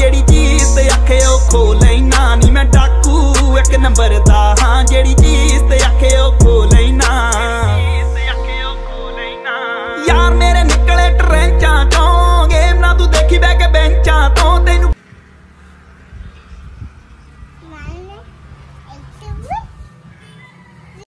ਜਿਹੜੀ ਚੀਜ਼ ਤੇ ਅੱਖੇ ਉਹ ਖੋ ਲੈਣਾ ਨਹੀਂ ਮੈਂ ਡਾਕੂ, ਇੱਕ ਨੰਬਰ ਦਾ, ਹਾਂ, ਜਿਹੜੀ